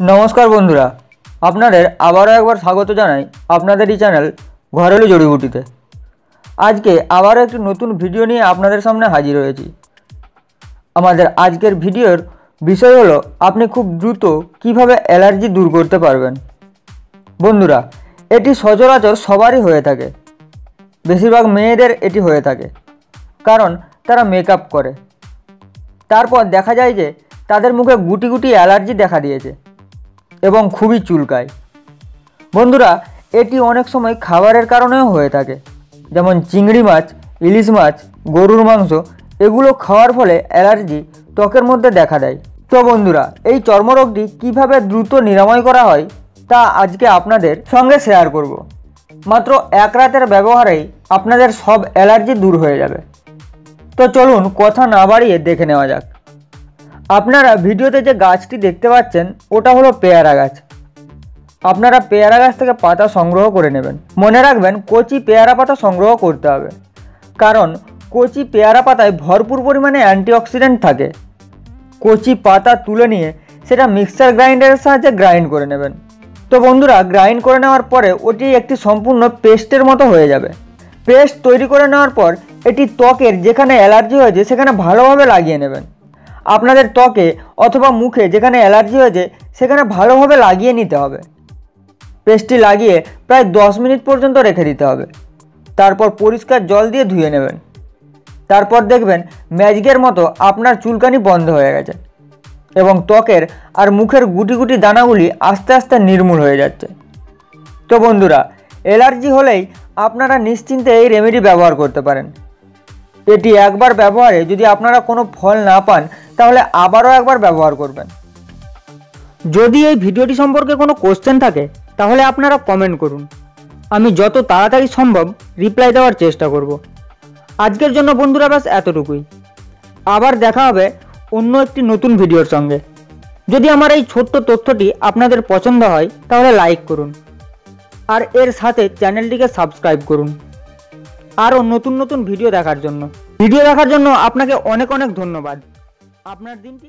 নমস্কার বন্ধুরা, আপনাদের আবারও একবার স্বাগত জানাই আপনাদের এই চ্যানেল ঘরেলু জড়িবুটিতে। আজকে আবারও একটি নতুন ভিডিও নিয়ে আপনাদের সামনে হাজির হয়েছি। আমাদের আজকের ভিডিওর বিষয় হলো, আপনি খুব দ্রুত কীভাবে অ্যালার্জি দূর করতে পারবেন? বন্ধুরা, এটি সচরাচর সবারই হয়ে থাকে। বেশিরভাগ মেয়েদের এটি হয়ে থাকে, কারণ তারা মেকআপ করে। তারপর দেখা যায় যে, তাদের মুখে গুটি গুটি অ্যালার্জি দেখা দিয়েছে। এবং খুবই চুলকায়। বন্ধুরা, এটি অনেক সময় খাবারের কারণেও হয়ে থাকে। যেমন চিংড়ি মাছ, ইলিশ মাছ, গরুর মাংস, এগুলো খাওয়ার ফলে অ্যালার্জি ত্বকের মধ্যে দেখা দেয়। তো বন্ধুরা, এই চর্মরোগটি কীভাবে দ্রুত নিরাময় করা হয়, তা আজকে আপনাদের সঙ্গে শেয়ার করব। মাত্র এক রাতের ব্যবহারেই আপনাদের সব অ্যালার্জি দূর হয়ে যাবে। তো চলুন, কথা না বাড়িয়ে দেখে নেওয়া যাক। আপনারা ভিডিওতে যে গাছটি দেখতে পাচ্ছেন, ওটা হলো পেয়ারা গাছ। আপনারা পেয়ারা গাছ থেকে পাতা সংগ্রহ করে নেবেন। মনে রাখবেন, কচি পেয়ারা পাতা সংগ্রহ করতে হবে। কারণ, কচি পেয়ারা পাতায় ভরপুর পরিমাণে অ্যান্টিঅক্সিডেন্ট থাকে। কচি পাতা তুলে নিয়ে সেটা মিক্সার গ্রাইন্ডারের সাহায্যে গ্রাইন্ড করে নেবেন। তো বন্ধুরা, গ্রাইন্ড করে নেওয়ার পরে ওটি একটি সম্পূর্ণ পেস্টের মতো হয়ে যাবে। পেস্ট তৈরি করে নেওয়ার পর, এটি ত্বকের যেখানে অ্যালার্জি হয়েছে, সেখানে ভালোভাবে লাগিয়ে নেবেন। আপনাদের ত্বকে অথবা মুখে যেখানে অ্যালার্জি হয়েছে, সেখানে ভালোভাবে লাগিয়ে নিতে হবে। পেস্টটি লাগিয়ে প্রায় দশ মিনিট পর্যন্ত রেখে দিতে হবে। তারপর পরিষ্কার জল দিয়ে ধুয়ে নেবেন। তারপর দেখবেন ম্যাজিকের মতো আপনার চুলকানি বন্ধ হয়ে গেছে এবং ত্বকের আর মুখের গুটি গুটি দানাগুলি আস্তে আস্তে নির্মূল হয়ে যাচ্ছে। তো বন্ধুরা, অ্যালার্জি হলেই আপনারা নিশ্চিন্তে এই রেমেডি ব্যবহার করতে পারেন। এটি একবার ব্যবহারে যদি আপনারা কোনো ফল না পান তাহলে আবারও একবার ব্যবহার করবেন। যদি এই ভিডিওটি সম্পর্কে কোনো কোশ্চেন থাকে, তাহলে আপনারা কমেন্ট করুন। আমি যত তাড়াতাড়ি সম্ভব রিপ্লাই দেওয়ার চেষ্টা করব। আজকের জন্য বন্ধুরা ব্যাস এতটুকুই। আবার দেখা হবে অন্য একটি নতুন ভিডিওর সঙ্গে। যদি আমার এই ছোট্ট তথ্যটি আপনাদের পছন্দ হয়, তাহলে লাইক করুন। আর এর সাথে চ্যানেলটিকে সাবস্ক্রাইব করুন। আরও নতুন নতুন ভিডিও দেখার জন্য। ভিডিও দেখার জন্য আপনাকে অনেক অনেক ধন্যবাদ। আপনার দিনটি